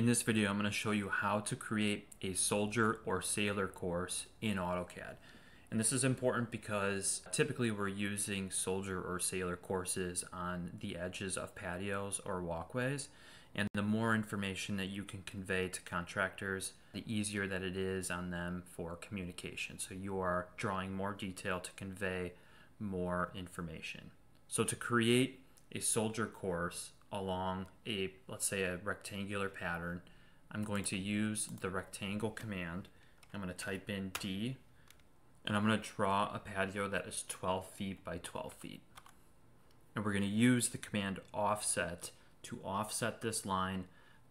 In this video, I'm going to show you how to create a soldier or sailor course in AutoCAD. And this is important because typically we're using soldier or sailor courses on the edges of patios or walkways. And the more information that you can convey to contractors, the easier that it is on them for communication. So you are drawing more detail to convey more information. So to create a soldier course along a, let's say a rectangular pattern, I'm going to use the rectangle command. I'm going to type in D and I'm going to draw a patio that is 12 feet by 12 feet. And we're going to use the command offset to offset this line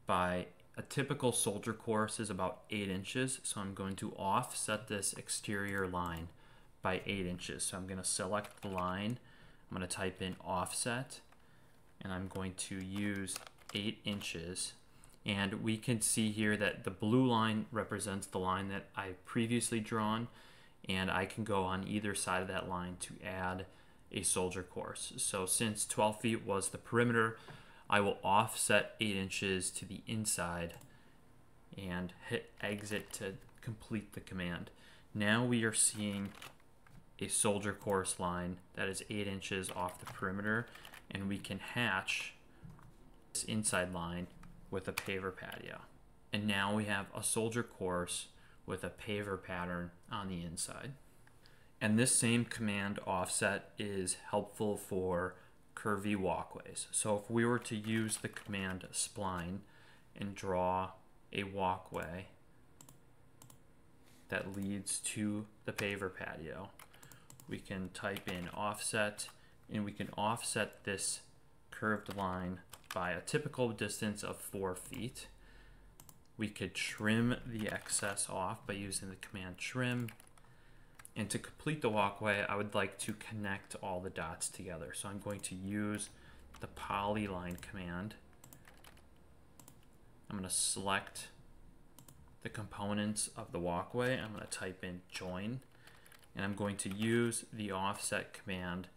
by a typical soldier course is about 8 inches. So I'm going to offset this exterior line by 8 inches. So I'm going to select the line. I'm going to type in offset and I'm going to use 8 inches and we can see here that the blue line represents the line that I previously drawn and I can go on either side of that line to add a soldier course. So since 12 feet was the perimeter, I will offset 8 inches to the inside and hit exit to complete the command. Now we are seeing a soldier course line that is 8 inches off the perimeter and we can hatch this inside line with a paver patio. And now we have a soldier course with a paver pattern on the inside. And this same command offset is helpful for curvy walkways. So if we were to use the command spline and draw a walkway that leads to the paver patio, we can type in offset and we can offset this curved line by a typical distance of four feet. We could trim the excess off by using the command trim. And to complete the walkway, I would like to connect all the dots together. So I'm going to use the polyline command. I'm going to select the components of the walkway. I'm going to type in join. And I'm going to use the offset command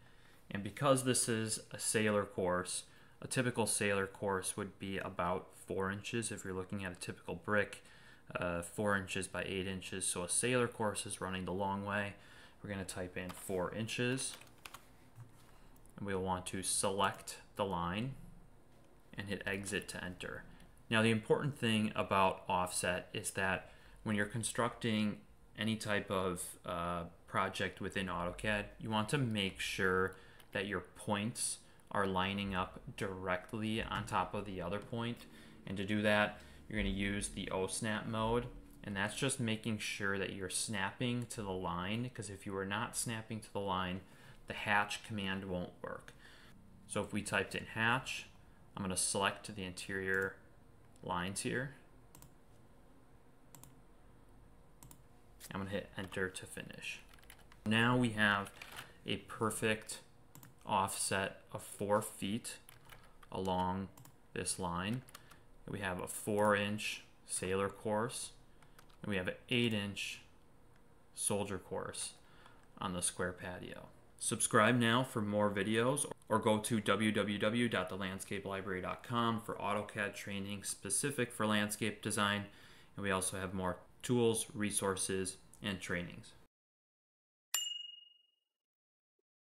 and because this is a sailor course, a typical sailor course would be about four inches if you're looking at a typical brick, uh, four inches by eight inches. So a sailor course is running the long way. We're going to type in four inches. And we'll want to select the line and hit exit to enter. Now the important thing about offset is that when you're constructing any type of uh, project within AutoCAD, you want to make sure that your points are lining up directly on top of the other point. And to do that, you're going to use the O-snap mode. And that's just making sure that you're snapping to the line because if you are not snapping to the line, the hatch command won't work. So if we typed in hatch, I'm going to select the interior lines here. I'm going to hit enter to finish. Now we have a perfect offset of four feet along this line. We have a four inch sailor course and we have an eight inch soldier course on the square patio. Subscribe now for more videos or go to www.thelandscapelibrary.com for AutoCAD training specific for landscape design. And we also have more tools, resources, and trainings.